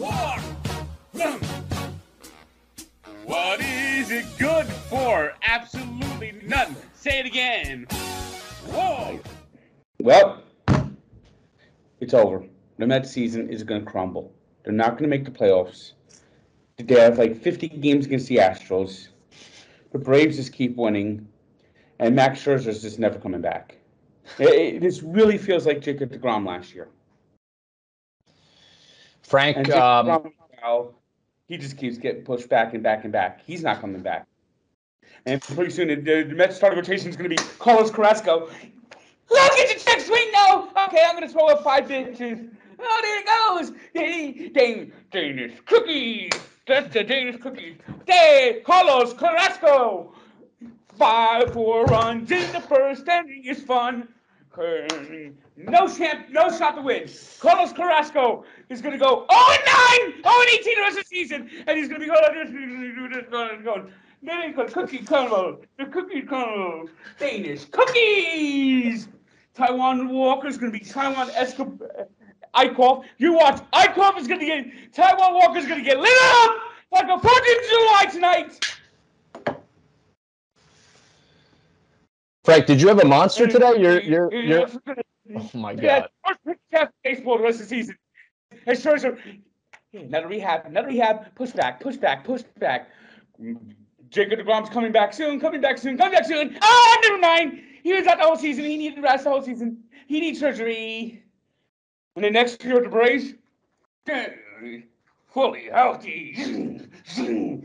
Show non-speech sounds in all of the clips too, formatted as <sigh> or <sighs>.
War. Hmm. What is it good for? Absolutely nothing. Say it again. War. Well, it's over. The Mets season is going to crumble. They're not going to make the playoffs. They have like 50 games against the Astros. The Braves just keep winning, and Max Scherzer's just never coming back. It, it, this really feels like Jacob Degrom last year. Frank, um, he just keeps getting pushed back and back and back. He's not coming back. And pretty soon, the, the Mets starting rotation is going to be Carlos Carrasco. Let's get your check swing now. Okay, I'm going to throw up five pitches. Oh, there it goes. Hey, Dan- Danish cookies. That's the Danish cookies. Hey, Carlos Carrasco. Five, four runs in the first inning is fun. No champ, no shot to win. Carlos Carrasco is going to go 0 and 9, 0 and 18 the rest of the season, and he's going to be going, going, going. Going cookie crumble, the cookie crumble, Danish cookies. Taijuan Walker's going to be Taijuan Escobar. Uh, Eickhoff. You watch. Eickhoff is going to get. Taijuan Walker's going to get lit up like a 4th of July tonight. Frank, did you have a monster today? You're, you're, you're. Oh my Yeah, God. test baseball the rest of the season. And Scherzer, yeah, another rehab, another rehab, push back, push back, push back. Jacob DeGrom's coming back soon, coming back soon, coming back soon. Ah, never mind. He was out the whole season. He needed rest the whole season. He needs surgery. And the next year the Braves, <sighs> fully healthy. And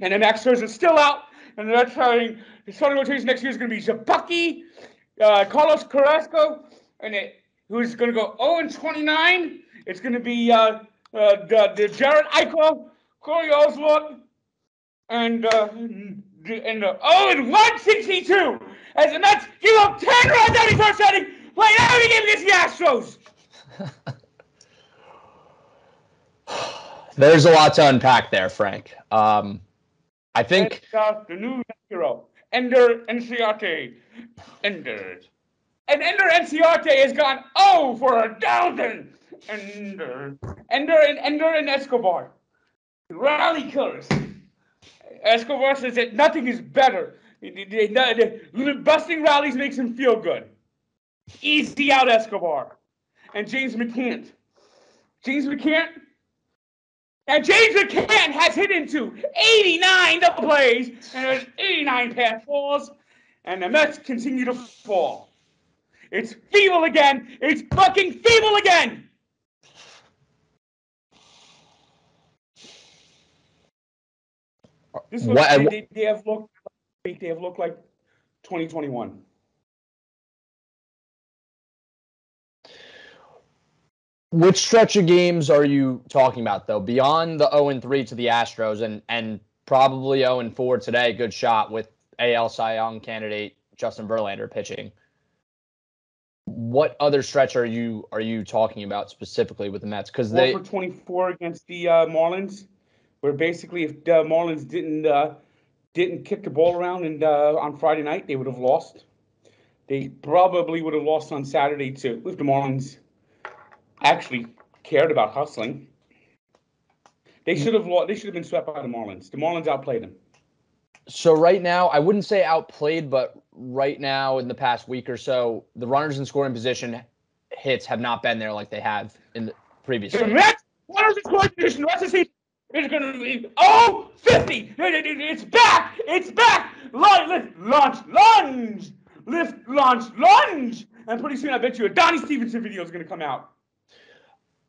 the Max Scherzer's still out. And they're trying, the starting rotation next year is going to be Szapucki, uh, Carlos Carrasco, and it, who's going to go 0 and 29. It's going to be uh, uh, the, the Jared Eichel, Corey Oswalt, and uh, and uh, 0 and 162. As the Mets give up 10 runs out of first inning, playing every game against the Astros. There's a lot to unpack there, Frank. Um, I think And, uh, the new hero, Ender Inciarte. Ender. And Ender Inciarte has gone oh for a thousand. Ender. Ender and Ender and Escobar. Rally killers. Escobar says that nothing is better. Busting rallies makes him feel good. Easy out, Escobar. And James McCann. James McCann and James McCann has hit into 89 double plays and there's 89 pass balls, and the Mets continue to fall. It's feeble again. It's fucking feeble again. This looks, What- they, they, they have looked they have looked like 2021. Which stretch of games are you talking about though? Beyond the 0 and 3 to the Astros and and probably 0 and 4 today, good shot with AL Cy Young candidate Justin Verlander pitching. What other stretch are you are you talking about specifically with the Mets? Because they for 24 against the uh, Marlins, where basically if the Marlins didn't uh, didn't kick the ball around and uh, on Friday night, they would have lost. They probably would have lost on Saturday too if the Marlins actually cared about hustling. They mm-hmm. should have. They should have been swept by the Marlins. The Marlins outplayed them. So right now, I wouldn't say outplayed, but right now in the past week or so, the runners in scoring position hits have not been there like they have in the previous. The Mets, is the scoring position? The rest of the season is going to be oh 50. It- it- it- It's back. It's back. Lift, launch, lunge. Lift, launch, lunge. And pretty soon, I bet you a Donnie Stevenson video is going to come out.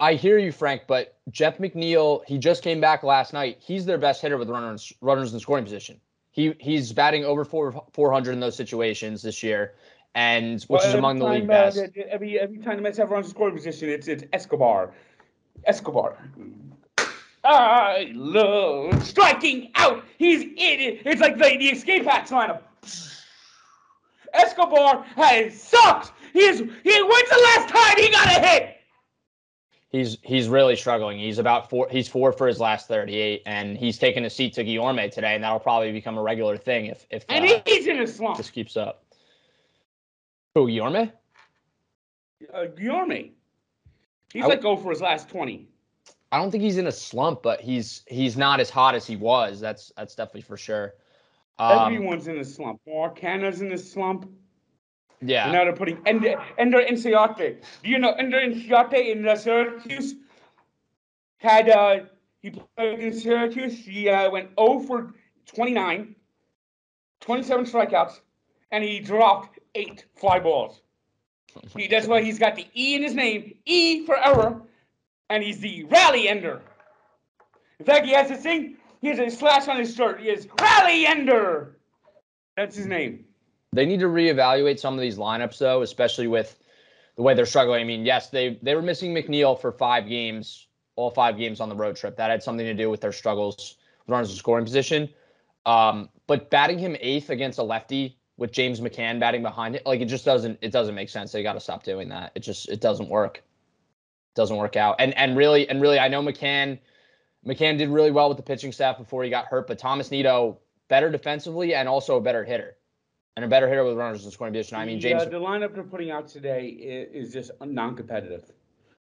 I hear you, Frank, but Jeff McNeil, he just came back last night. He's their best hitter with runners runners in scoring position. He he's batting over four four hundred in those situations this year, and which Well, is among the league uh, best. every every time the Mets have runs in scoring position, it's it's Escobar. Escobar. I love striking out. He's in it. It's like the, the escape hatch lineup. Escobar has sucked. He's he. When's the last time he got a hit? He's he's really struggling. He's about four. He's four for his last thirty-eight, and he's taken a seat to Guillorme today, and that'll probably become a regular thing if if And uh, he's in a slump. this keeps up. Who Guillorme? Uh, Guillorme. He's I- like go for his last twenty. I don't think he's in a slump, but he's he's not as hot as he was. That's that's definitely for sure. Um, Everyone's in a slump. Mark Canha's in a slump. Yeah. And now they're putting Ender Ender Inciarte. Do you know Ender Inciarte in uh, Syracuse had uh, he played in Syracuse. He uh, went 0 for 29, 27 strikeouts, and he dropped eight fly balls. <laughs> He, that's why he's got the E in his name, E for error, and he's the rally ender. In fact, he has this thing. He has a slash on his shirt. He is rally ender. That's his name. They need to reevaluate some of these lineups, though, especially with the way they're struggling. I mean, yes, they they were missing McNeil for five games, all five games on the road trip. That had something to do with their struggles with runners in scoring position. Um, but batting him eighth against a lefty with James McCann batting behind it, like it just doesn't it doesn't make sense. They got to stop doing that. It just it doesn't work. It doesn't work out. And and really and really, I know McCann McCann did really well with the pitching staff before he got hurt, but Thomas Nido better defensively and also a better hitter and a better hitter with runners in scoring position. I mean, James. Yeah, the lineup they're putting out today is, is just non-competitive.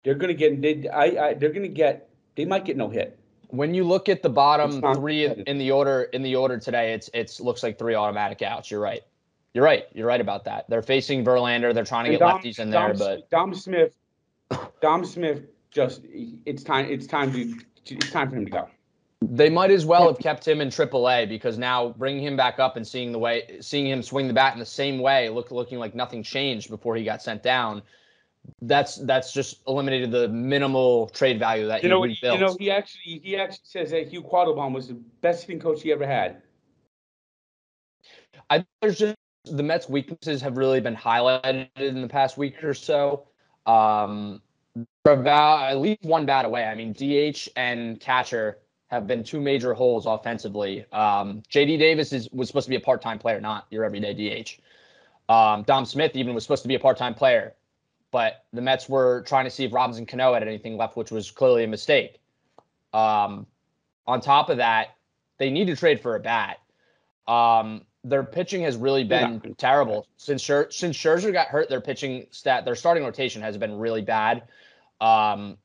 They're going to get. They, I, I, they're going to get. They might get no hit. When you look at the bottom three in the order in the order today, it's it's looks like three automatic outs. You're right. You're right. You're right about that. They're facing Verlander. They're trying to and get Dom, lefties in there, Dom, but Dom Smith. Dom Smith just. It's time. It's time to. It's time for him to go. They might as well have kept him in AAA because now bringing him back up and seeing the way, seeing him swing the bat in the same way, look looking like nothing changed before he got sent down. That's that's just eliminated the minimal trade value that you know. He, you know, he actually he actually says that Hugh Quattlebaum was the best hitting coach he ever had. I there's just the Mets' weaknesses have really been highlighted in the past week or so. Um, about at least one bat away. I mean, DH and catcher have been two major holes offensively. Um, JD Davis is was supposed to be a part-time player, not your everyday DH. Um, Dom Smith even was supposed to be a part-time player, but the Mets were trying to see if Robinson Cano had anything left, which was clearly a mistake. Um, on top of that, they need to trade for a bat. Um, their pitching has really been yeah. terrible since Scher- since Scherzer got hurt. Their pitching stat, their starting rotation has been really bad. Um,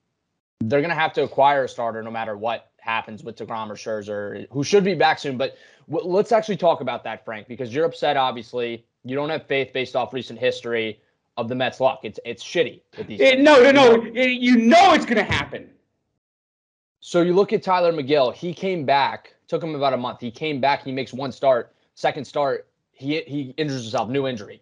they're going to have to acquire a starter no matter what happens with DeGrom or Scherzer, who should be back soon. But w- let's actually talk about that, Frank, because you're upset. Obviously, you don't have faith based off recent history of the Mets' luck. It's it's shitty with these. Eh, it, no, no, no. Eh, you know it's going to happen. So you look at Tylor Megill. He came back. Took him about a month. He came back. He makes one start. Second start, he he injures himself. New injury.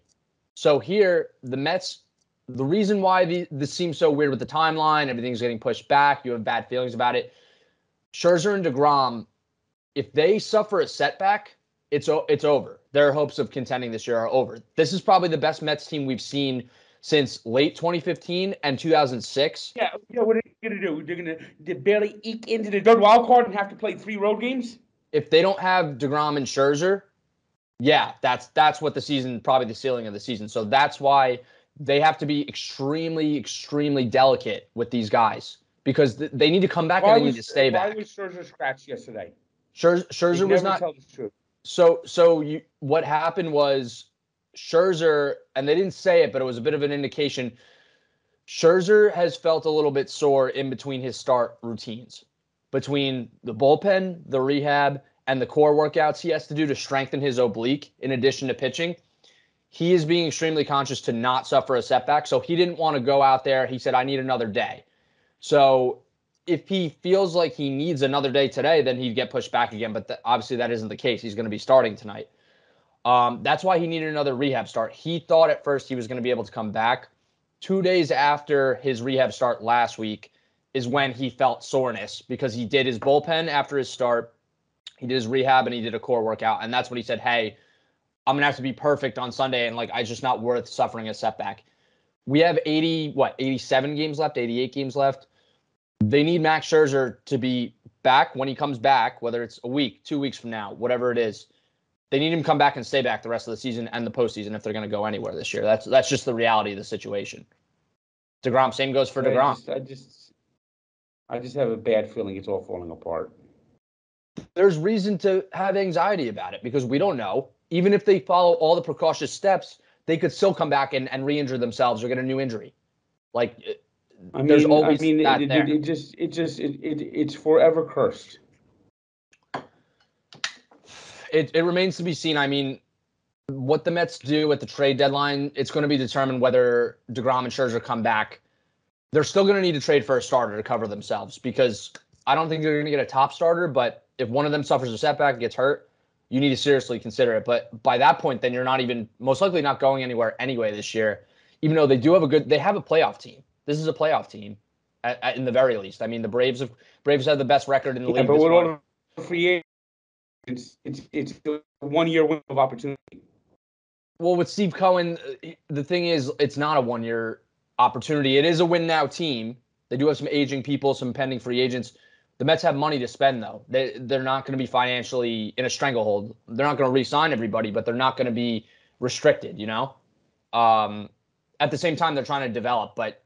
So here, the Mets the reason why the, this seems so weird with the timeline, everything's getting pushed back, you have bad feelings about it. Scherzer and DeGrom, if they suffer a setback, it's it's over. Their hopes of contending this year are over. This is probably the best Mets team we've seen since late 2015 and 2006. Yeah, yeah. What are they gonna do? They're gonna they barely eke into the third wild card and have to play three road games. If they don't have Degrom and Scherzer, yeah, that's that's what the season probably the ceiling of the season. So that's why they have to be extremely, extremely delicate with these guys because th- they need to come back why and they was, need to stay why back. Why was Scherzer scratched yesterday? Scherzer, Scherzer was not. So, so you, what happened was Scherzer, and they didn't say it, but it was a bit of an indication. Scherzer has felt a little bit sore in between his start routines, between the bullpen, the rehab, and the core workouts he has to do to strengthen his oblique in addition to pitching he is being extremely conscious to not suffer a setback. So he didn't want to go out there. He said, I need another day. So if he feels like he needs another day today, then he'd get pushed back again. But th- obviously, that isn't the case. He's going to be starting tonight. Um, that's why he needed another rehab start. He thought at first he was going to be able to come back. Two days after his rehab start last week is when he felt soreness because he did his bullpen after his start. He did his rehab and he did a core workout. And that's when he said, Hey, I'm gonna have to be perfect on Sunday, and like I just not worth suffering a setback. We have 80, what, 87 games left, 88 games left. They need Max Scherzer to be back when he comes back, whether it's a week, two weeks from now, whatever it is. They need him to come back and stay back the rest of the season and the postseason if they're going to go anywhere this year. That's that's just the reality of the situation. Degrom, same goes for Degrom. I just, I just, I just have a bad feeling it's all falling apart. There's reason to have anxiety about it because we don't know even if they follow all the precautious steps, they could still come back and, and re-injure themselves or get a new injury. Like I there's mean, always I mean, that it, there. it, it just, it just, it, it, it's forever cursed. it, it remains to be seen. I mean, what the Mets do at the trade deadline, it's going to be determined whether DeGrom and Scherzer come back. They're still going to need to trade for a starter to cover themselves because I don't think they're going to get a top starter. But if one of them suffers a setback, and gets hurt, you need to seriously consider it. But by that point, then you're not even most likely not going anywhere anyway this year. Even though they do have a good, they have a playoff team. This is a playoff team, at, at, in the very least. I mean, the Braves have Braves have the best record in the Yeah, league. but month. free agents, it's, it's a one-year window of opportunity. Well, with Steve Cohen, uh, the thing is, it's not a one year opportunity. It is a win now team. They do have some aging people, some pending free agents. The Mets have money to spend, though. They, they're not going to be financially in a stranglehold. They're not going to re sign everybody, but they're not going to be restricted, you know? Um, at the same time, they're trying to develop, but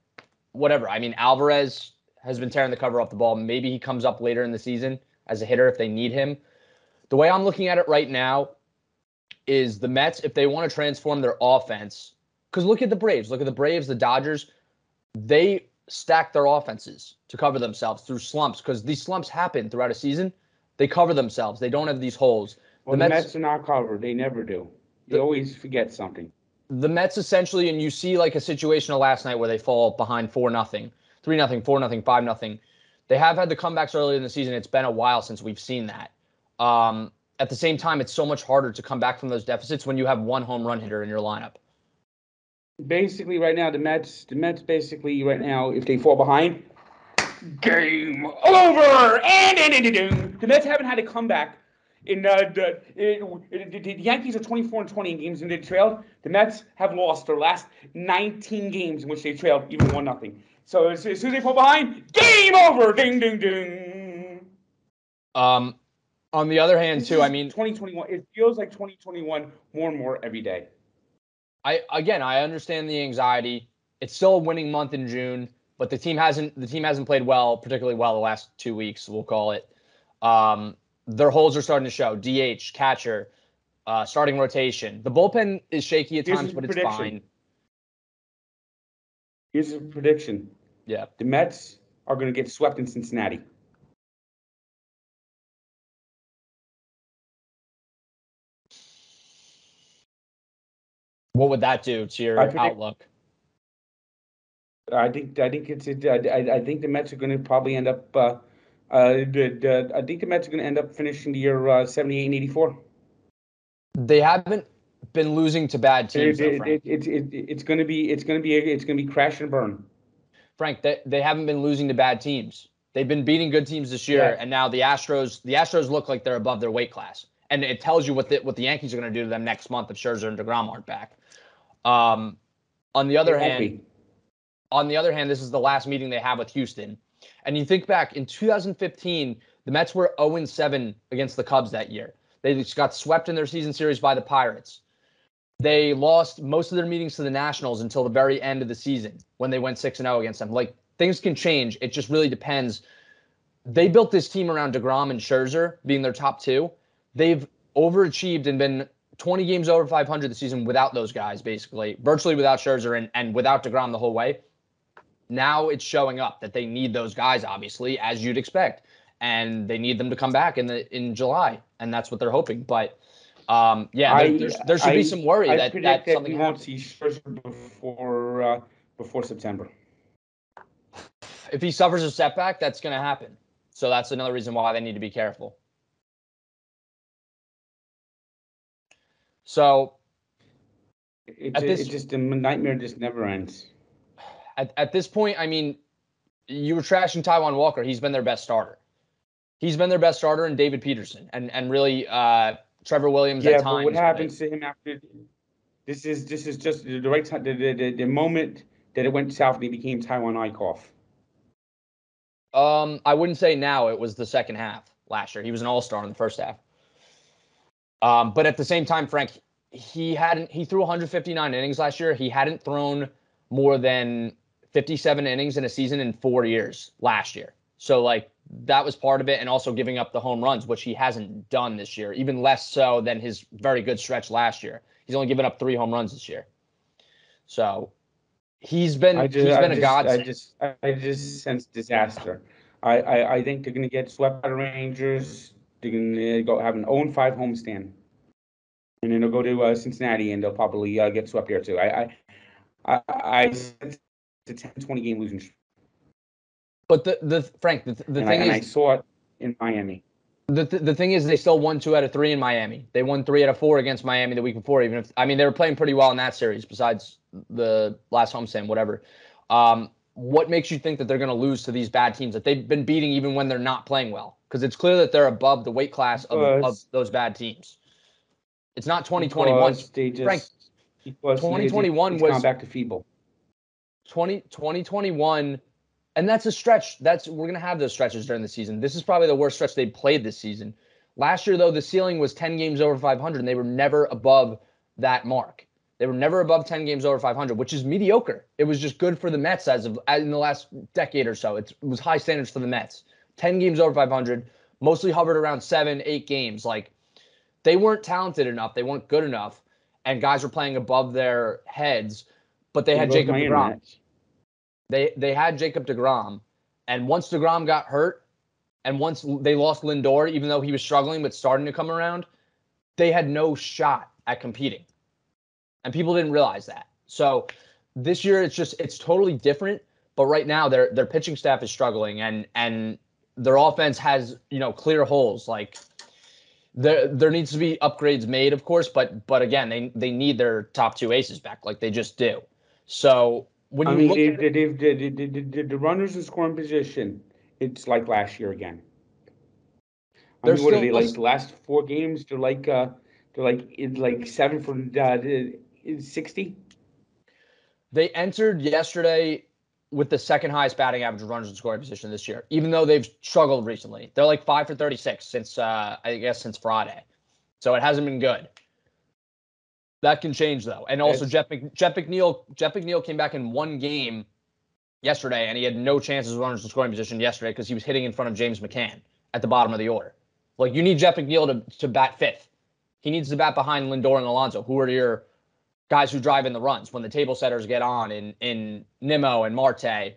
whatever. I mean, Alvarez has been tearing the cover off the ball. Maybe he comes up later in the season as a hitter if they need him. The way I'm looking at it right now, is the Mets, if they want to transform their offense, because look at the Braves, look at the Braves, the Dodgers, they stack their offenses to cover themselves through slumps because these slumps happen throughout a season. They cover themselves. They don't have these holes. Well, The the, Mets- Mets, are not covered. They never do. They The- always forget something. The Mets essentially, and you see like a situation of last night where they fall behind four nothing, three nothing, four nothing, five nothing. They have had the comebacks early in the season. It's been a while since we've seen that. Um, at the same time, it's so much harder to come back from those deficits when you have one home run hitter in your lineup. Basically, right now, the Mets, the Mets, basically, right now, if they fall behind, game over. And, and, and, and. the Mets haven't had a comeback. In uh, the, it, the, the Yankees are 24 and 20 in games and they trailed. The Mets have lost their last 19 games in which they trailed, even one nothing. So as, as soon as they fall behind, game over. Ding, ding, ding. Um, on the other hand, too, I mean, 2021. It feels like 2021 more and more every day. I again, I understand the anxiety. It's still a winning month in June, but the team hasn't the team hasn't played well, particularly well the last two weeks. We'll call it. Um, their holes are starting to show. DH, catcher, uh, starting rotation. The bullpen is shaky at Here's times, but it's prediction. fine. Here's a prediction. Yeah. The Mets are going to get swept in Cincinnati. What would that do to your I predict- outlook? I think I think it's it, I, I- I think the Mets are going to probably end up. Uh, uh, the, I think the Mets are going to end up finishing the year uh, 78 and 84. They haven't been losing to bad teams. It, though, it, it, it, it, it's going to be it's going to be it's going to be crash and burn. Frank, they, they haven't been losing to bad teams. They've been beating good teams this year, Yes. and now the Astros the Astros look like they're above their weight class, and it tells you what the what the Yankees are going to do to them next month if Scherzer and Degrom aren't back. Um, on the other hand, be. on the other hand, this is the last meeting they have with Houston, and you think back in 2015, the Mets were 0 7 against the Cubs that year. They just got swept in their season series by the Pirates. They lost most of their meetings to the Nationals until the very end of the season when they went 6 0 against them. Like things can change. It just really depends. They built this team around DeGrom and Scherzer being their top two. They've overachieved and been 20 games over 500 this season without those guys, basically, virtually without Scherzer and, and without DeGrom the whole way. Now it's showing up that they need those guys, obviously, as you'd expect, and they need them to come back in the in July, and that's what they're hoping. But um, yeah, there, I- there should I- be some worry I that, that that something we won't happens. see Scherzer before uh, before September. If he suffers a setback, that's going to happen. So that's another reason why they need to be careful. So It's, this- it's just a nightmare. Just never ends. At, at this point, I mean, you were trashing Taijuan Walker. He's been their best starter. He's been their best starter, and David Peterson, and and really uh, Trevor Williams Yeah, at but times. what happens to him after? This is this is just the right time. The, the, the, the moment that it went south, and he became Taijuan Eickhoff. Um, I wouldn't say now. It was the second half last year. He was an All Star in the first half. Um, but at the same time, Frank, he hadn't. He threw 159 innings last year. He hadn't thrown more than 57 innings in a season in four years last year. So like that was part of it, and also giving up the home runs, which he hasn't done this year. Even less so than his very good stretch last year. He's only given up three home runs this year. So He's been I just, he's I been a just, godsend. I just, I just sense disaster. I, I, I think they're gonna get swept by the Rangers. They're gonna go have an own 5 homestand. And then they'll go to uh, Cincinnati and they'll probably uh, get swept here too. I, I, I, I sense the 10, 20 game losing streak. but the the Frank the, the and thing I, and I saw it in Miami. the, the the thing is they still won two out of three in Miami. They won three out of four against Miami the week before. Even if I mean they were playing pretty well in that series, besides the last home homestand, whatever. Um, what makes you think that they're going to lose to these bad teams that they've been beating even when they're not playing well? Because it's clear that they're above the weight class of, of those bad teams. It's not 2021. Just, Frank, 2021 was- gone back to feeble. 20, 2021 and that's a stretch. That's we're going to have those stretches during the season. This is probably the worst stretch they've played this season. Last year though the ceiling was 10 games over 500 and they were never above that mark. They were never above 10 games over 500 which is mediocre. It was just good for the mets as of in the last decade or so. It was high standards for the mets. 10 games over 500 mostly hovered around seven eight games. Like they weren't talented enough. They weren't good enough and guys were playing above their heads but they had jacob DeGrom. Mets. They they had Jacob DeGrom, and once DeGrom got hurt, and once they lost Lindor, even though he was struggling but starting to come around, they had no shot at competing, and people didn't realize that. So this year it's just it's totally different. But right now their their pitching staff is struggling, and and their offense has you know clear holes like. There, there needs to be upgrades made, of course, but but again, they they need their top two aces back, like they just do. So when you I mean, look they, at they've, the, runners in scoring position, it's like last year again. I They're mean, what are still- they like? The last four games, they're like, uh, they're like, it's like seven for uh, sixty. They entered yesterday with the second highest batting average of runners in scoring position this year, even though they've struggled recently. They're like five for 36 since, uh, I guess, since Friday. So it hasn't been good. That can change though. And also It's- Jeff, Mc, Jeff McNeil, Jeff McNeil came back in one game yesterday and he had no chances of runners in scoring position yesterday because he was hitting in front of James McCann at the bottom of the order. Like you need Jeff McNeil to, to bat fifth. He needs to bat behind Lindor and Alonso, who are your guys who drive in the runs when the table setters get on in in Nimmo and Marte.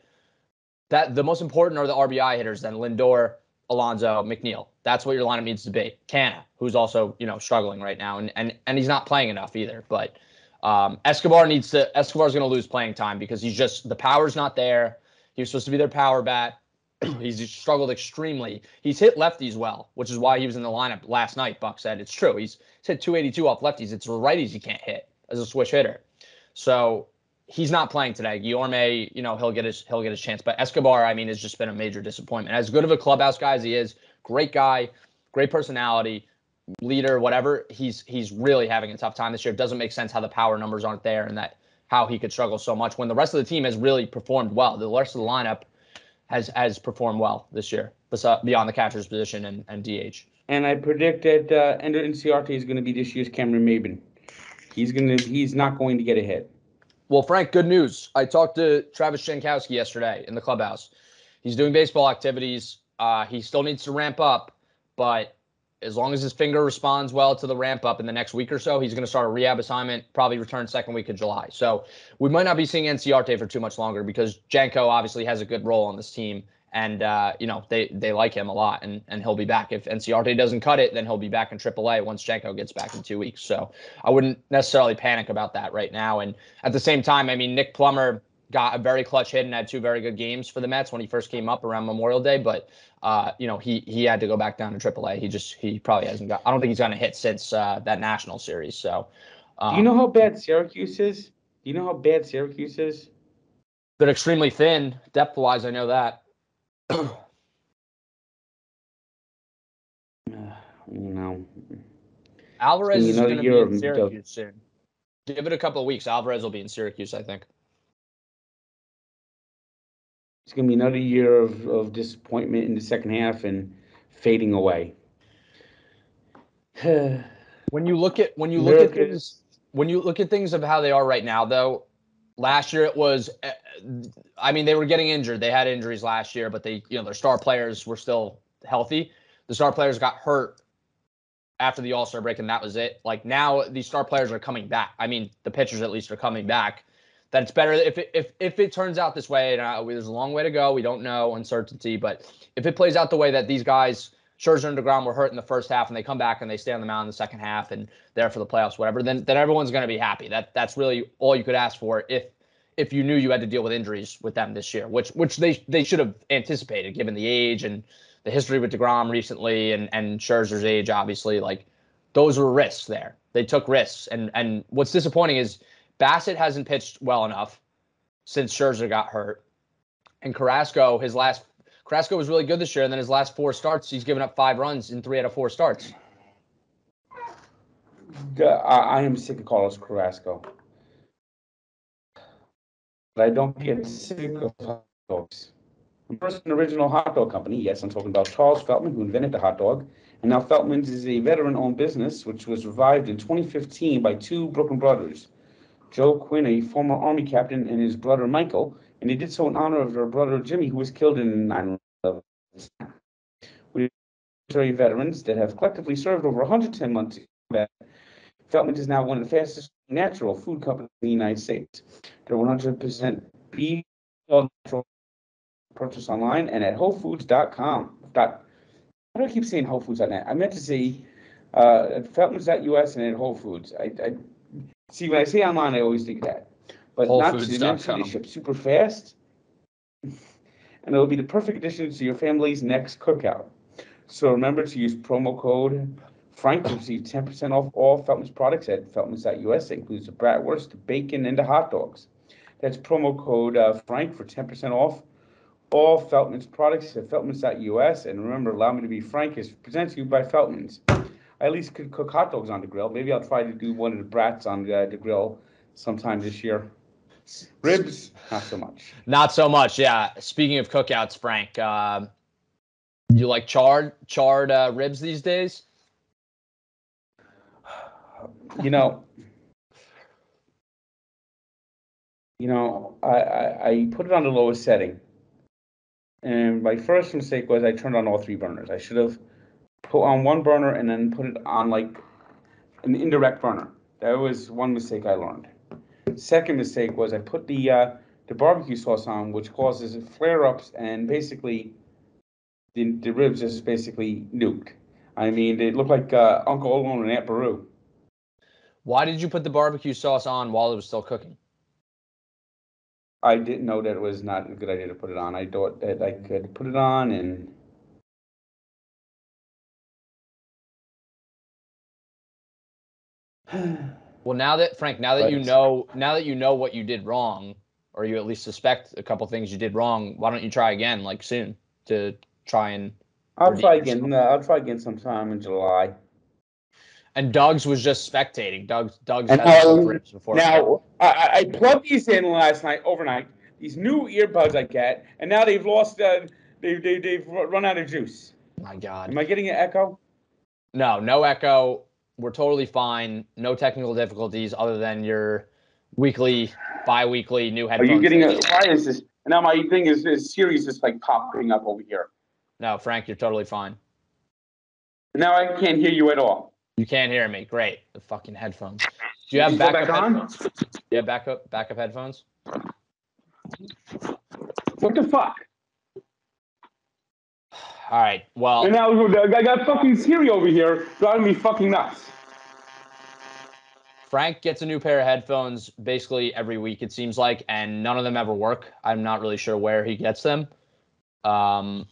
That the most important are the RBI hitters then Lindor, Alonso, McNeil. That's what your lineup needs to be. Canha, who's also you know struggling right now, and and and he's not playing enough either. But um, Escobar needs to. Escobar's going to lose playing time because he's just the power's not there. He was supposed to be their power bat. <clears throat> he's struggled extremely. He's hit lefties well, which is why he was in the lineup last night. Buck said it's true. He's, he's hit 282 off lefties. It's righties he can't hit as a switch hitter. So he's not playing today. Guillorme, you know, he'll get his he'll get his chance. But Escobar, I mean, has just been a major disappointment. As good of a clubhouse guy as he is, great guy, great personality, leader, whatever. He's he's really having a tough time this year. It doesn't make sense how the power numbers aren't there and that how he could struggle so much when the rest of the team has really performed well. The rest of the lineup has has performed well this year, beyond the catcher's position and, and DH. And I predict that uh, Ender Inciarte is going to be this year's Cameron Maybin. He's gonna, he's not going to get a hit. Well, Frank, good news. I talked to Travis Jankowski yesterday in the clubhouse. He's doing baseball activities. Uh, he still needs to ramp up, but as long as his finger responds well to the ramp up in the next week or so, he's going to start a rehab assignment, probably return second week of July. So we might not be seeing Inciarte for too much longer because Janko obviously has a good role on this team. And uh, you know they they like him a lot, and and he'll be back. If Inciarte doesn't cut it, then he'll be back in AAA once Janko gets back in two weeks. So I wouldn't necessarily panic about that right now. And at the same time, I mean Nick Plummer got a very clutch hit and had two very good games for the Mets when he first came up around Memorial Day. But uh, you know he he had to go back down to AAA. He just he probably hasn't got. I don't think he's gotten a hit since uh, that national series. So um, Do you know how bad Syracuse is? Do you know how bad Syracuse is? they're extremely thin depth wise. I know that. Uh, you know, Alvarez You is going to be in Syracuse soon. Give it a couple of weeks. Alvarez will be in Syracuse, I think. it's going to be another year of, of disappointment in the second half and fading away. <sighs> When you look at when you look at things when you look at things of how they are right now, though, last year it was. uh, I mean, they were getting injured. They had injuries last year, but they, you know, their star players were still healthy. The star players got hurt after the All Star break, and that was it. Like now, these star players are coming back. I mean, the pitchers at least are coming back. that it's better if it, if if it turns out this way. And uh, there's a long way to go. We don't know uncertainty, but if it plays out the way that these guys Scherzer and Degrom were hurt in the first half, and they come back and they stay on the mound in the second half and there for the playoffs, whatever, then then everyone's going to be happy. That that's really all you could ask for if if you knew you had to deal with injuries with them this year, which which they they should have anticipated given the age and the history with Degrom recently and and Scherzer's age, obviously. Like those were risks there. They took risks, and and what's disappointing is Bassitt hasn't pitched well enough since Scherzer got hurt, and Carrasco his last Carrasco was really good this year, and then his last four starts, he's given up five runs in three out of four starts. I, am sick of Carlos Carrasco. But I don't get sick of hot dogs. First an original hot dog company, yes, I'm talking about Charles Feltman, who invented the hot dog. And now Feltman's is a veteran owned business, which was revived in 2015 by two Brooklyn brothers, Joe Quinn, a former Army captain, and his brother Michael, and they did so in honor of their brother Jimmy, who was killed in 9 11. We military veterans that have collectively served over 110 months in combat. Feltman is now one of the fastest natural food companies in the United States. They're 100% beef, natural purchase online and at WholeFoods.com. Dot, why do I keep saying WholeFoods.net? I meant to say uh, at Feltman's.us and at Whole Foods. I, I see when I say online, I always think that but not to mention WholeFoods.com. they ship super fast. And it'll be the perfect addition to your family's next cookout. So remember to use promo code Frank to receive ten percent off all Feltman's products at Feltman's.us. That includes the bratwurst, the bacon, and the hot dogs. That's promo code uh, Frank for ten percent off all Feltman's products at Feltman's.us. And remember, allow me to be Frank is presented to you by Feltman's. I at least could cook hot dogs on the grill. Maybe I'll try to do one of the brats on the, the grill sometime this year. Ribs, not so much. Not so much, yeah. Speaking of cookouts, Frank, um, you like charred charred uh, ribs these days? <sighs> You know, you know, I, I, I put it on the lowest setting. And my first mistake was I turned on all three burners. I should have put on one burner and then put it on like an indirect burner. That was one mistake I learned. Second mistake was I put the uh, the barbecue sauce on, which causes flare ups and basically the, the ribs is basically nuked. I mean, they look like uh, Uncle Owen and Aunt Beru. Why did you put the barbecue sauce on while it was still cooking? I didn't know that it was not a good idea to put it on. I thought that I could put it on and <sighs> Well, now that Frank, now that you know, now that you know what you did wrong, or you at least suspect a couple things you did wrong, why don't you try again, like soon, to try and I'll try again. No, I'll try again sometime in July. And Doug's was just spectating. Doug's Doug's And, had um, before. Now, I- I, I plugged these in last night, overnight. These new earbuds I get, and now they've lost. Uh, they they they've run out of juice. my God. Am I getting an echo? No, no echo. We're totally fine. No technical difficulties other than your weekly, bi-weekly new headphones. Are you getting a? Why is this? Now my thing is, is Siri's just like popping up over here. No, Frank, you're totally fine. Now I can't hear you at all. You can't hear me. Great. The fucking headphones. Do you have go backup back on? headphones? Do you have backup backup headphones? What the fuck? All right. Well, And now I got fucking Siri over here driving me fucking nuts. Frank gets a new pair of headphones basically every week, it seems like, and none of them ever work. I'm not really sure where he gets them. Um,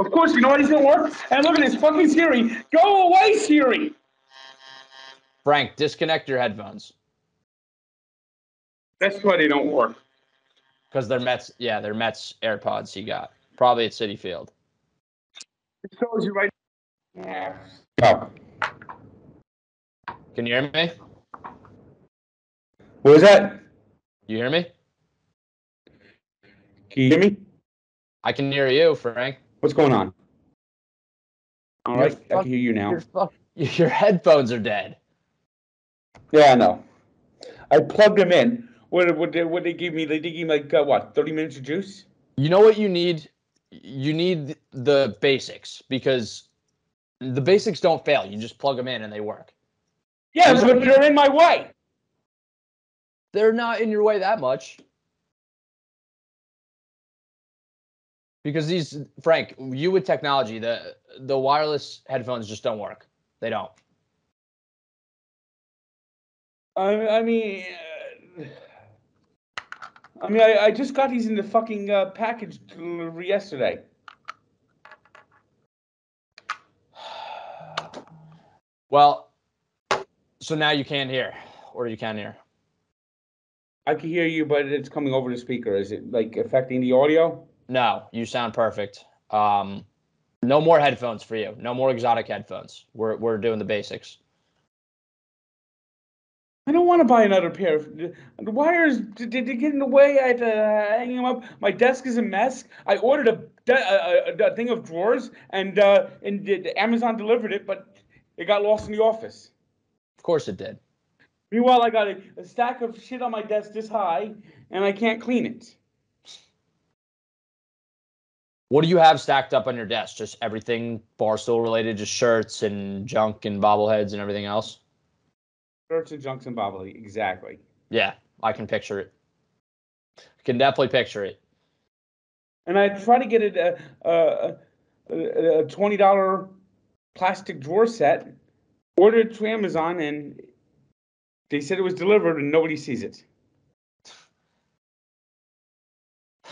Of course, you know what? He's gonna work. And look at this fucking Siri. Go away, Siri. Frank, disconnect your headphones That's why they don't work. because they're Mets. Yeah, they're Mets AirPods he got probably at Citi Field. It shows you right. Yeah. Oh. Can you hear me? What was that? You hear me? Can you hear me? I can hear you, Frank. What's going on? All right, I can hear you now. Your, fuck- <laughs> your headphones are dead. Yeah, I know. I plugged them in. What what they, what they give me? They give me like uh, what? Thirty minutes of juice? You know what you need? You need the basics because the basics don't fail. You just plug them in and they work. Yeah, but they're in my way. they're not in your way that much. Because these, Frank, you with technology, the the wireless headphones just don't work. They don't. I, I mean, uh, I mean, I, I just got these in the fucking uh, package delivery yesterday. <sighs> Well, so now you can't hear, or you can hear. I can hear you, but it's coming over the speaker. Is it like affecting the audio? No, you sound perfect. Um, no more headphones for you. No more exotic headphones. We're we're doing the basics. I don't want to buy another pair. Of, the wires did they get in the way? I had to hang them up. My desk is a mess. I ordered a, a, a, a thing of drawers, and uh, and the, Amazon delivered it, but it got lost in the office. Of course it did. Meanwhile, I got a, a stack of shit on my desk this high, and I can't clean it. What do you have stacked up on your desk? Just everything Barstool related, just shirts and junk and bobbleheads and everything else? And junks and bobbly, exactly. Yeah, I can picture it. I can definitely picture it. And I tried to get it a, a, a, a twenty dollar plastic drawer set, ordered it to Amazon, and they said it was delivered, and nobody sees it. <sighs>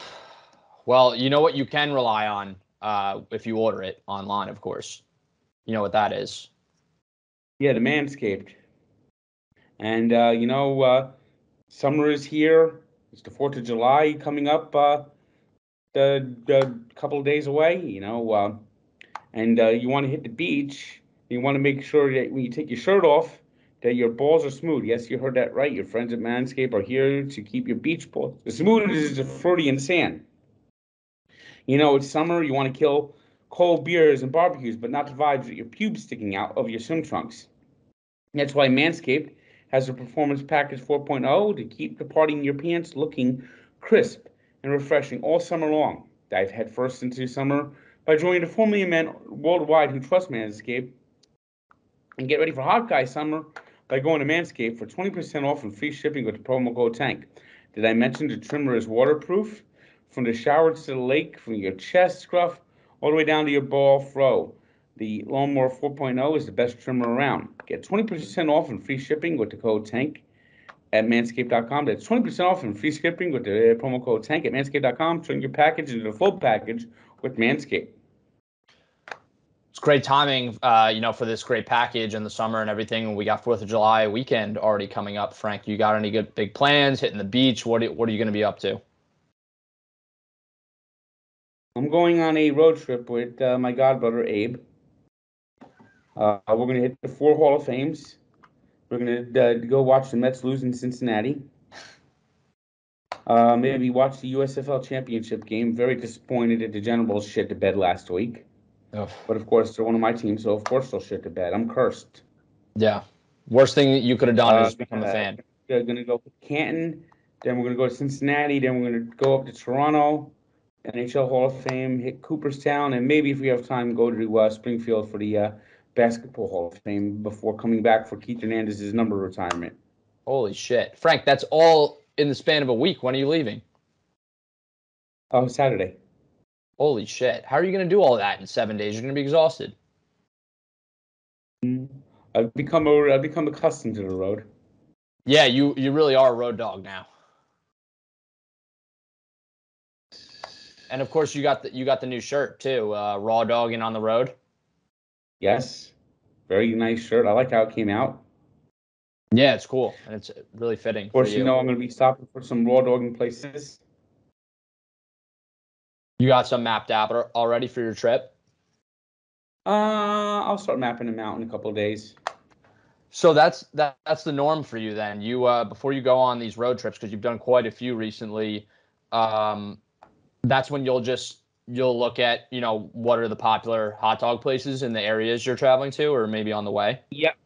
Well, you know what you can rely on uh, if you order it online, of course. You know what that is. Yeah, the Manscaped. And uh, you know, uh, summer is here. It's the Fourth of July coming up. Uh, the, the couple of days away. You know, uh, and uh, you want to hit the beach. You want to make sure that when you take your shirt off, that your balls are smooth. Yes, you heard that right. Your friends at Manscaped are here to keep your beach balls as smooth as the Freudian sand. You know, it's summer. You want to kill cold beers and barbecues, but not the vibes with your pubes sticking out of your swim trunks. That's why Manscaped has a Performance Package 4.0 to keep the party in your pants looking crisp and refreshing all summer long. Dive headfirst into summer by joining the 4 million men worldwide who trust Manscaped. And get ready for hot guy summer by going to Manscaped for 20% off and free shipping with the promo code TANK. Did I mention the trimmer is waterproof? From the shower to the lake, from your chest scruff all the way down to your ball fro. The Lawnmower 4.0 is the best trimmer around. Get 20% off and free shipping with the code TANK at manscaped.com. That's 20% off and free shipping with the promo code TANK at manscaped.com. Turn your package into the full package with Manscaped. It's great timing, uh, you know, for this great package in the summer and everything. We got Fourth of July weekend already coming up. Frank, you got any good big plans? Hitting the beach? What What are you going to be up to? I'm going on a road trip with uh, my godbrother Abe. Uh, we're going to hit the four Hall of Fames. We're going to uh, go watch the Mets lose in Cincinnati. Uh, maybe watch the USFL championship game. Very disappointed that the Generals shit the bed last week. Oh. But of course, they're one of my teams, so of course they'll shit to bed. I'm cursed. Yeah. Worst thing you could have done Uh, is become a uh, fan. We're going to go to Canton. Then we're going to go to Cincinnati. Then we're going to go up to Toronto, NHL Hall of Fame, hit Cooperstown, and maybe if we have time, go to uh, Springfield for the uh, Basketball Hall of Fame before coming back for Keith Hernandez's number retirement. Holy shit. Frank, that's all in the span of a week. When are you leaving? Oh, Saturday. Holy shit. How are you going to do all that in seven days? You're going to be exhausted. I've become a, I've become accustomed to the road. Yeah, you you really are a road dog now. And of course, you got the you got the new shirt too, uh, raw dogging on the road. Yes, very nice shirt. I like how it came out. Yeah, it's cool and it's really fitting. Of course, for you know I'm going to be stopping for some raw dogging places. you got some mapped out al- already for your trip. Uh, I'll start mapping them out in a couple of days. So that's that, that's the norm for you then. You uh, before you go on these road trips because you've done quite a few recently. Um, that's when you'll just you'll look at you know what are the popular hot dog places in the areas you're traveling to or maybe on the way. Yep.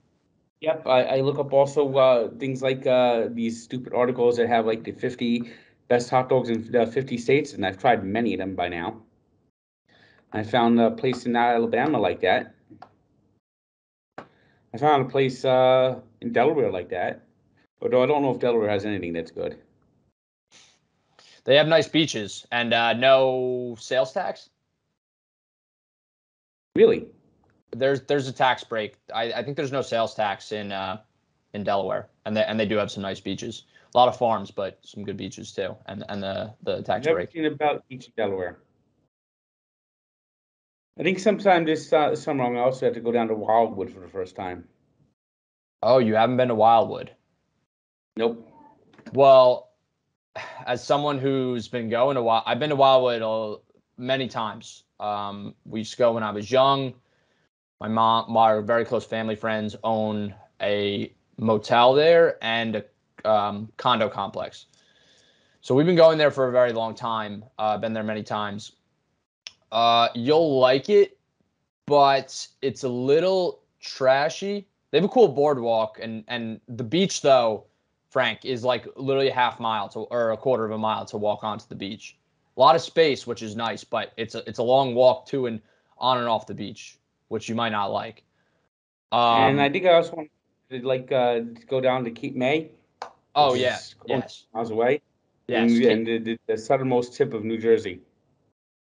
Yep. I, I look up also uh, things like uh, these stupid articles that have like the 50 best hot dogs in the 50 states, and I've tried many of them by now. I found a place in Alabama like that. I found a place uh, in Delaware like that. Although I don't know if Delaware has anything that's good. They have nice beaches and uh, no sales tax. Really? There's there's a tax break. I, I think there's no sales tax in uh, in Delaware, and they and they do have some nice beaches. A lot of farms, but some good beaches too, and and the the tax Never break. seen about beach in Delaware. I think sometime this uh, summer I also have to go down to Wildwood for the first time. Oh, you haven't been to Wildwood? Nope. Well, as someone who's been going to Wild, I've been to Wildwood uh, many times. Um, we used to go when I was young. My mom, my very close family friends own a motel there and a um, condo complex. So we've been going there for a very long time. Uh, been there many times. Uh, you'll like it, but it's a little trashy. They have a cool boardwalk and and the beach though, Frank, is like literally a half mile to or a quarter of a mile to walk onto the beach. A lot of space, which is nice, but it's a it's a long walk to and on and off the beach, which you might not like. Um, and I think I also want to like uh, go down to Cape May. oh yeah, yes, Miles away. yes. And, and the, the, the southernmost tip of New Jersey.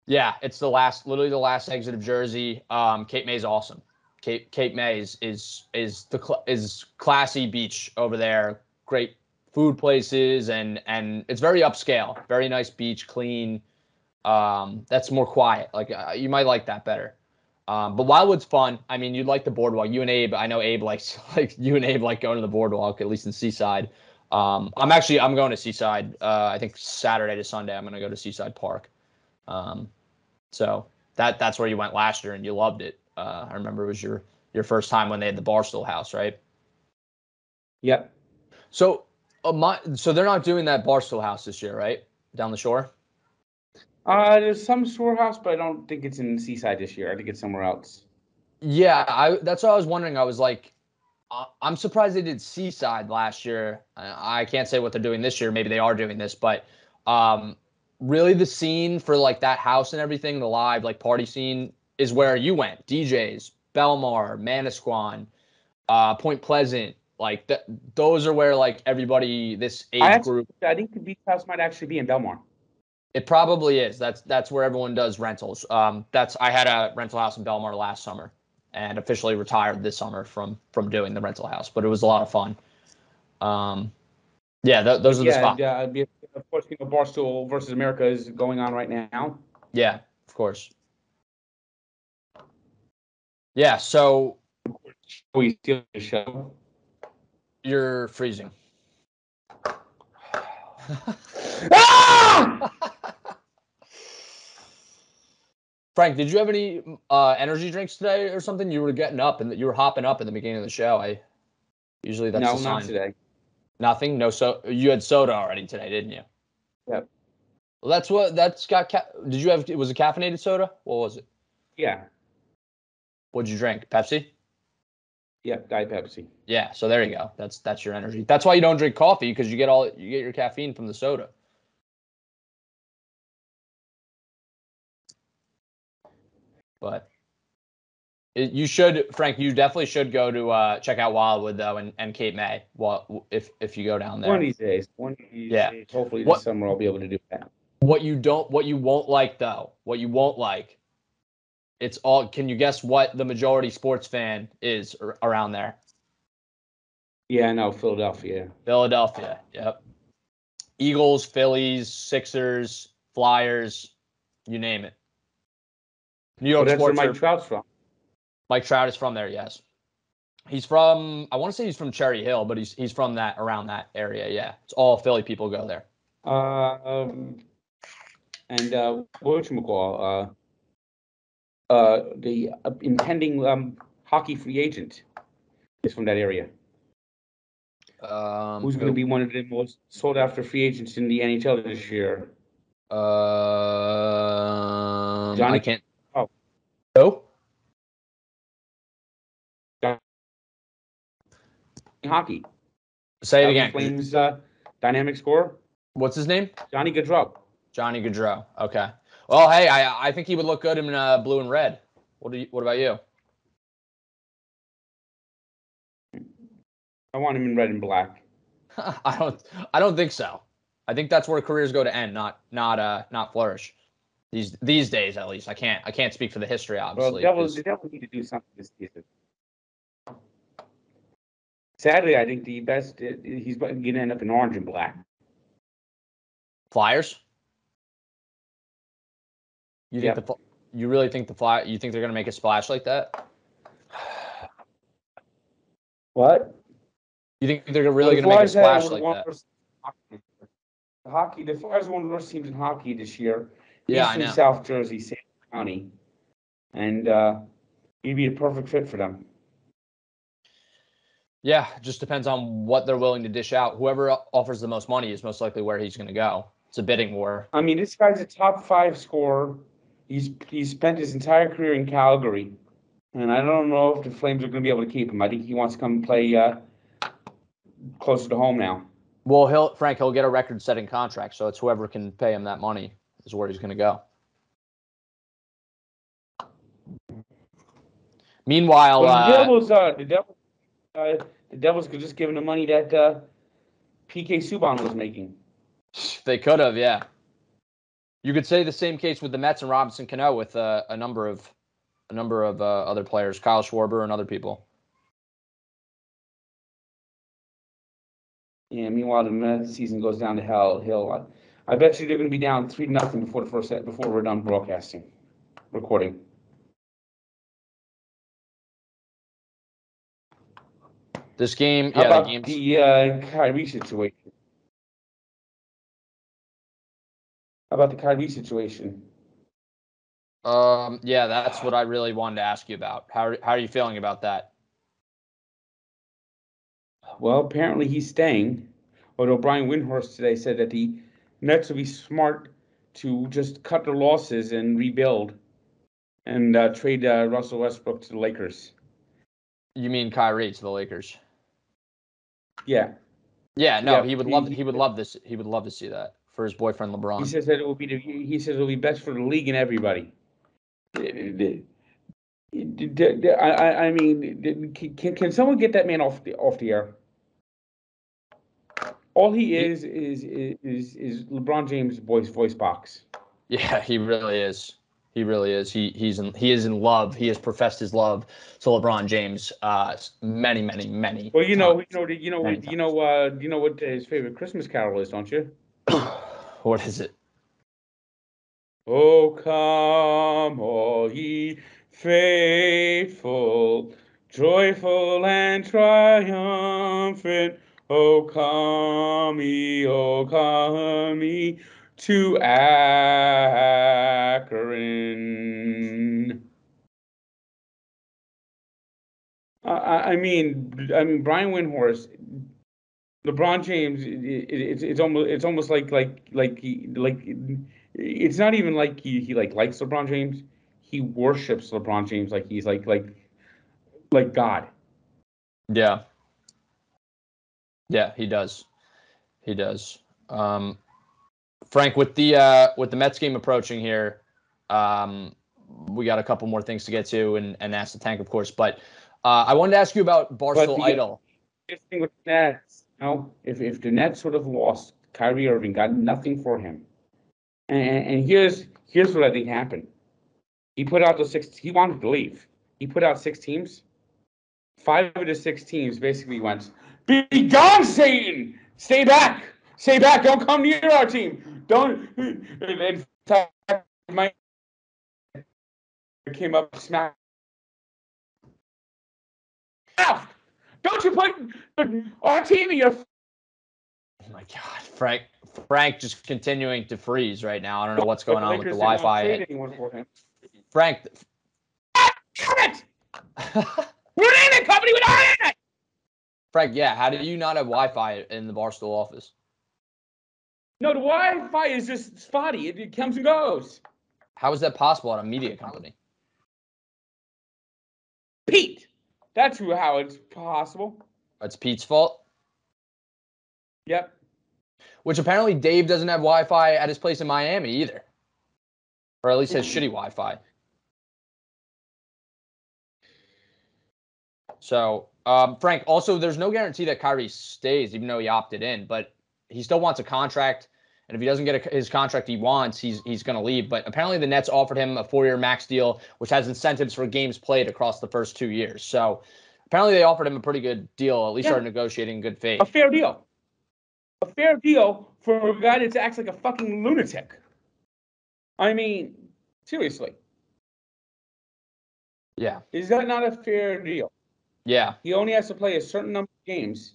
Yeah, it's the last, literally the last exit of Jersey. Um, Cape May is awesome. Cape Cape May is is is the cl- is classy beach over there. Great food places and and it's very upscale. Very nice beach, clean. Um, that's more quiet. Like uh, you might like that better. Um, but Wildwood's fun. I mean, you'd like the boardwalk. You and Abe, I know Abe <laughs> likes like you and Abe like going to the boardwalk at least in Seaside. Um, I'm actually I'm going to Seaside. Uh, I think Saturday to Sunday. I'm going to go to Seaside Park. Um, so that that's where you went last year and you loved it. Uh, I remember it was your your first time when they had the Barstool House, right? Yep. So uh, my so they're not doing that Barstool House this year, right? Down the shore. Uh, there's some storehouse, but I don't think it's in Seaside this year. I think it's somewhere else. Yeah, I that's what I was wondering. I was like, uh, I'm surprised they did Seaside last year. I, I can't say what they're doing this year. Maybe they are doing this, but um, really the scene for like that house and everything, the live like party scene, is where you went. DJs, Belmar, Manasquan, uh, Point Pleasant. Like th- those are where like everybody this age I group. I think the beach house might actually be in Belmar. It probably is. That's that's where everyone does rentals. Um, that's I had a rental house in Belmar last summer, and officially retired this summer from from doing the rental house. But it was a lot of fun. Um, yeah, th- those are the yeah, spots. and, uh, be- of course, you know, Barstool versus America is going on right now. Yeah, of course. Yeah, so We steal the show. You're freezing. Ah! <laughs> Frank, did you have any uh, energy drinks today or something? You were getting up and you were hopping up in the beginning of the show. I usually that's no, not today. Nothing. No so you had soda already today, didn't you? Yep. Well, that's what that's got. Ca- Did you have? Was it caffeinated soda? What was it? Yeah, What'd you drink? Pepsi. Yeah, Diet Pepsi. Yeah. So there you go. That's that's your energy. That's why you don't drink coffee because you get all you get your caffeine from the soda. But it, you should, Frank. You definitely should go to uh, check out Wildwood though, and, and Cape May. Well, if if you go down there. One of these days. One of these Yeah. days. Hopefully What- this summer I'll be able to do that. What you don't, what you won't like though, what you won't like, it's all. Can you guess what the majority sports fan is ar- around there? Yeah, I know Philadelphia. Philadelphia. Yep. Eagles, Phillies, Sixers, Flyers, you name it. New Oh, York where sports. Mike are- Trout's from. Mike Trout is from there. Yes. He's from. I want to say he's from Cherry Hill, but he's he's from that around that area. Yeah, it's all Philly people go there. Uh, um, and uh, whatchamacall, uh, uh, the uh, impending um, hockey free agent is from that area. Um, Who's going to be one of the most sought after free agents in the NHL this year? Um, I Johnny- can't. oh. No. Hockey. Say it Calgary again. Flames uh, dynamic scorer, What's his name? Johnny Gaudreau. Johnny Gaudreau. Okay. Well, hey, I I think he would look good in uh, blue and red. What do you? What about you? I want him in red and black. <laughs> I don't. I don't think so. I think that's where careers go to end, not not uh not flourish. These these days, at least, I can't I can't speak for the history, Well, obviously. the Devils, the Devils need to do something this season. Sadly, I think the best he's going to end up in orange and black. Flyers. You think Yep. the you really think the fly? You think they're gonna make a splash like that? What? You think they're really The gonna make a splash like that? worst hockey- The hockey, the Flyers are one of the worst teams in hockey this year. Yeah, He's I know. South Jersey, St. County, and uh, he'd be a perfect fit for them. Yeah, just depends on what they're willing to dish out. Whoever offers the most money is most likely where he's gonna go. It's a bidding war. I mean, this guy's a top five scorer. He's he's spent his entire career in Calgary, and I don't know if the Flames are going to be able to keep him. I think he wants to come play uh, closer to home now. Well, he'll Frank, he'll get a record-setting contract, so it's whoever can pay him that money is where he's gonna go. Meanwhile, Well, the uh, Devils, uh, the Devils, uh, the Devils could just give him the money that uh, PK Subban was making. They could have, yeah. You could say the same case with the Mets and Robinson Cano with uh, a number of a number of uh, other players, Kyle Schwarber and other people. Yeah. Meanwhile, the Mets season goes down to hell. Hill. I, I bet you they're going to be down three nothing before the first set before we're done broadcasting, recording. This game, How yeah, the about game's the uh, Kyrie situation? About the Kyrie situation? um, yeah, that's what I really wanted to ask you about. How are, how are you feeling about that? Well, apparently he's staying. Although Brian Windhorst today said that the Nets would be smart to just cut their losses and rebuild, and uh, trade uh, Russell Westbrook to the Lakers. You mean Kyrie to the Lakers? Yeah, Yeah, no, Yeah, he would he- love he would love this. He would love to see that for his boyfriend LeBron. he says that it will be the, he says it will be best for the league and everybody. I- I mean, can, can someone get that man off the off the air? All he is is is is LeBron James' voice voice box. Yeah, he really is. He really is. He he's in he is in love. He has professed his love to LeBron James uh many many many. Well, you know, times. you know, you know, you know, uh, you know what his favorite Christmas carol is, don't you? <clears throat> what is it? Oh, come, all ye faithful, joyful and triumphant. Oh, come ye, oh, come ye to Akron. I, mean, I mean, Brian Windhorst, LeBron James, it, it, it's it's almost it's almost like like like he, like it's not even like he, he like likes LeBron James. He worships LeBron James like he's like like like God. Yeah. Yeah, he does. He does. Um, Frank, with the uh, with the Mets game approaching here, um, we got a couple more things to get to, and and ask the tank, of course. But uh, I wanted to ask you about Barstool Idol. Thing with Nets, know, if if the Nets would lost, Kyrie Irving got nothing for him. And, and here's here's what I think happened. He put out those six. He wanted to leave. He put out six teams. Five of the six teams basically went, "Be gone, Satan! Stay back! Stay back! Don't come near our team! Don't." In fact, my came up smack. Don't you put our team in your Oh my God, Frank! Frank just continuing to freeze right now. I don't know what's going on with the Lakers didn't want to Wi-Fi. Frank, Damn it! <laughs> We're in a company with internet. Frank, yeah. How do you not have Wi-Fi in the Barstool office? No, the Wi-Fi is just spotty. It, it comes and goes. How is that possible at a media company? Pete, that's who how it's possible. That's Pete's fault. Yep. Which apparently Dave doesn't have Wi-Fi at his place in Miami either, or at least has shitty Wi-Fi. So Um, Frank, also, there's no guarantee that Kyrie stays, even though he opted in, but he still wants a contract. And if he doesn't get a, his contract he wants, he's he's going to leave. But apparently, the Nets offered him a four-year max deal, which has incentives for games played across the first two years. So apparently, they offered him a pretty good deal. At least Yeah. are negotiating in good faith. A fair deal. A fair deal for a guy that acts like a fucking lunatic. I mean, seriously, Yeah, is that not a fair deal? yeah, He only has to play a certain number of games,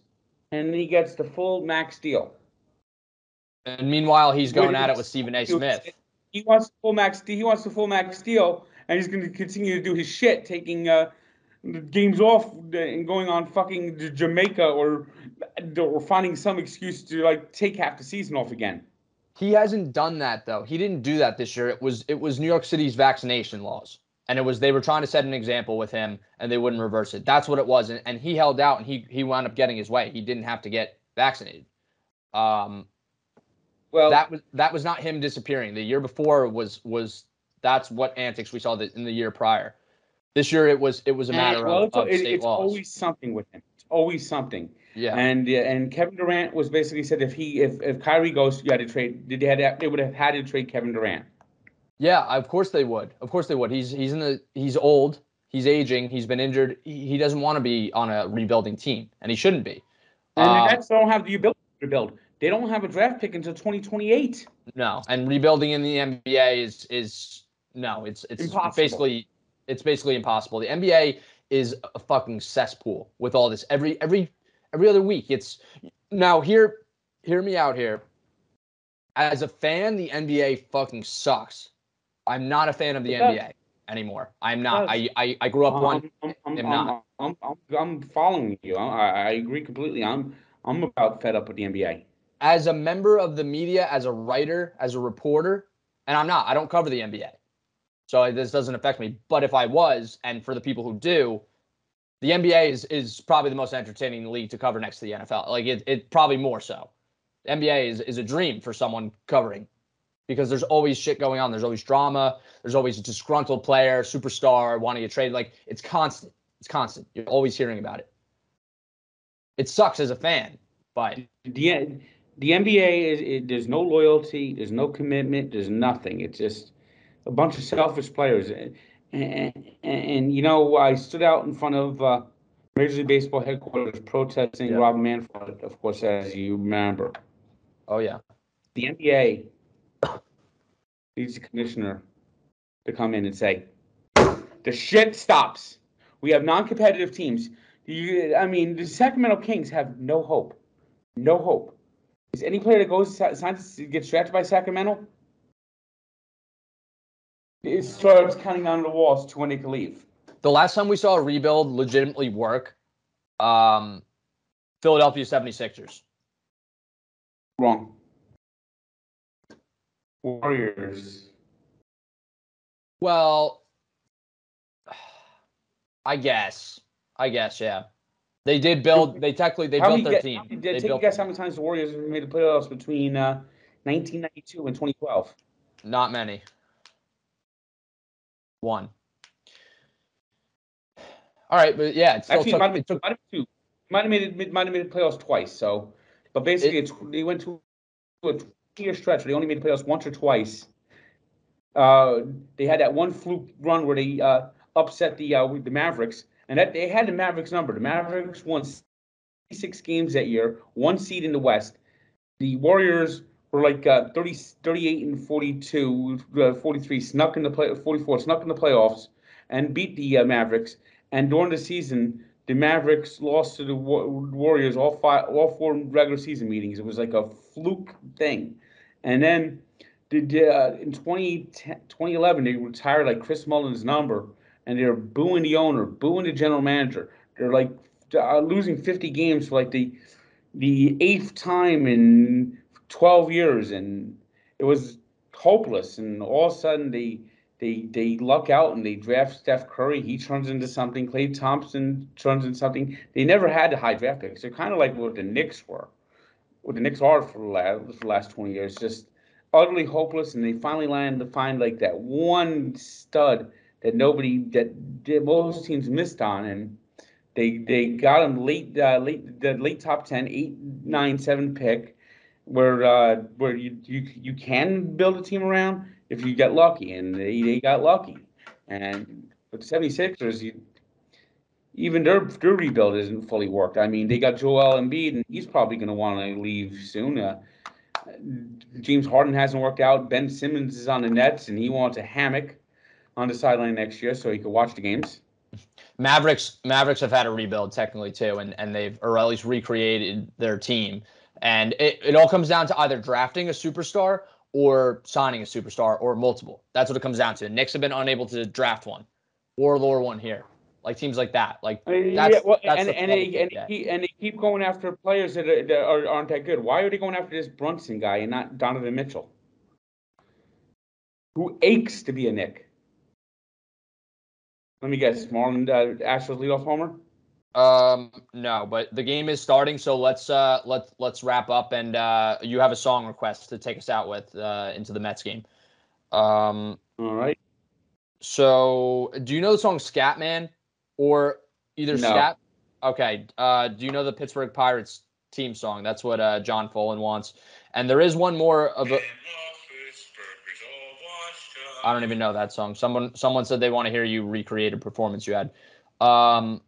and he gets the full max deal. And meanwhile, he's going at it with Stephen A. Smith. He wants full max. He wants the full max deal, and he's going to continue to do his shit, taking uh, games off and going on fucking Jamaica or or finding some excuse to like take half the season off again. He hasn't done that though. He didn't do that this year. It was it was New York City's vaccination laws, and it was they were trying to set an example with him, and they wouldn't reverse it. That's what it was, and, and he held out, and he he wound up getting his way. He didn't have to get vaccinated. Um, Well, that was that was not him disappearing. The year before was was that's what antics we saw the, in the year prior. This year it was it was a and- matter well, of, it's, of it- state it's laws. always something with him. It's always something. yeah, And and Kevin Durant was basically said if he if if Kyrie goes, you had to trade. Did they had they would have had to trade Kevin Durant. Yeah, of course they would. Of course they would. He's he's in the he's old. He's aging. He's been injured. He, he doesn't want to be on a rebuilding team, and he shouldn't be. And Um, the Nets don't have the ability to build. They don't have a draft pick until 2028. no, and rebuilding in the NBA is is no. It's it's Impossible. basically it's basically impossible. The NBA is a fucking cesspool with all this every every every other week. It's now hear hear me out here. As a fan, the NBA fucking sucks. I'm not a fan of the It. NBA anymore. I'm not. I, I I grew up one. I'm, I'm, am I'm, not. I'm, I'm, I'm following you. I, I agree completely. I'm I'm about fed up with the NBA. As a member of the media, as a writer, as a reporter, and I'm not, I don't cover the NBA. So this doesn't affect me. But if I was, and for the people who do, the NBA is is probably the most entertaining league to cover next to the NFL. Like it, it probably more so. The NBA is, is a dream for someone covering because there's always shit going on. There's always drama. There's always a disgruntled player, superstar wanting to trade. Like it's constant. It's constant. You're always hearing about it. It sucks as a fan, but The the NBA is it, there's no loyalty, there's no commitment, there's nothing. It's just a bunch of selfish players. And, and, and you know, I stood out in front of uh, Major League Baseball headquarters protesting Yeah. Rob Manfred, of course, as you remember. oh yeah. The NBA needs the commissioner to come in and say, the shit stops. We have non-competitive teams. You, I mean, the Sacramento Kings have no hope. No hope. Is any player that goes signs gets drafted by Sacramento? It starts counting on the walls to when they can leave. the last time we saw a rebuild legitimately work, um, Philadelphia 76ers. Wrong. Warriors. Well, <sighs> I guess. I guess, yeah. They did build, they technically, they How built their ge- team. Take They a built, guess how many times the Warriors have made the playoffs between uh, 1992 and 2012. not many. One. All right, but yeah, it still Actually, it took, might have been, it took might have two. Might have made it. it Might have made the playoffs twice. So, but basically, it's they went to a two-year stretch. Where they only made the playoffs once or twice. Uh, they had that one fluke run where they uh, upset the uh, the Mavericks, and that they had the Mavericks number. The Mavericks won six games that year, one seed in the West. The Warriors were like uh, 30, 38 and 42, uh, 43, snuck in the play, 44, snuck in the playoffs, and beat the uh, Mavericks. And during the season, the Mavericks lost to the Wa- Warriors all five, all four regular season meetings. It was like a fluke thing. And then the, uh, in 2010 2011, they retired like Chris Mullin's number, and they're booing the owner, booing the general manager. They're like uh, losing 50 games for like the the eighth time in 12 years, and it was hopeless. And all of a sudden, they they they luck out and they draft Steph Curry. He turns into something. Klay Thompson turns into something. They never had the high draft picks. They're kind of like what the Knicks were, what the Knicks are for the last, for the last 20 years. Just utterly hopeless. And they finally land to find like that one stud that nobody that, that most teams missed on. And They they got him late uh, late the late top 10, 8, 9, 7 pick, where uh, where you, you you can build a team around if you get lucky, and they, they got lucky. And with the 76ers, you, even their their rebuild isn't fully worked. I mean, they got Joel Embiid, and he's probably going to want to leave soon. Uh, James Harden hasn't worked out. Ben Simmons is on the Nets, and he wants a hammock on the sideline next year so he can watch the games. Mavericks Mavericks have had a rebuild technically too, and and they've or at least recreated their team. And it, it all comes down to either drafting a superstar or signing a superstar or multiple. That's what it comes down to. Knicks have been unable to draft one or lure one here. Like teams like that. Like that's, yeah, well, that's and and they, and, they keep, and they keep going after players that, are, that are, aren't that good. Why are they going after this Brunson guy and not Donovan Mitchell, who aches to be a Knick? Let me guess, Marlon uh, Astros leadoff homer. Um, no, but the game is starting, so let's uh let's let's wrap up and uh you have a song request to take us out with uh into the Mets game. Um All right. so do you know the song Scatman or either No. Scat Okay. Uh do you know the Pittsburgh Pirates team song? That's what uh John Folan wants. And there is one more of a I don't even know that song. Someone someone said they want to hear you recreate a performance you had. Um,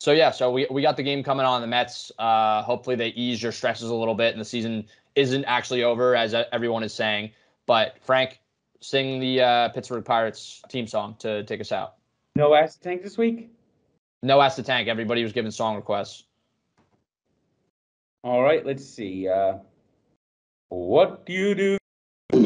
so yeah, so we, we got the game coming on the Mets. Uh, hopefully they ease your stresses a little bit, and the season isn't actually over as everyone is saying. But Frank, sing the uh, Pittsburgh Pirates team song to take us out. No ass tank this week. No ask the tank. Everybody was giving song requests. All right. Let's see. Uh, what do you do?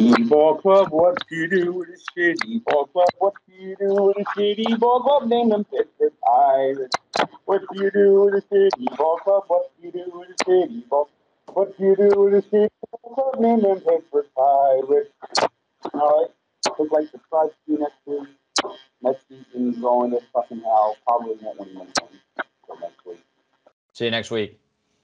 Shitty ball club, what do you do with a shitty ball club? What do you do with a shitty ball club? Name them Pittsburgh Pirates. What do you do with a shitty ball club? What do you do with a shitty ball? What do you do with a shitty ball club? Name them Pittsburgh Pirates. All right. I'd like to try to next week. Next season's going to fucking hell. Probably won't win. So next week. See you next week.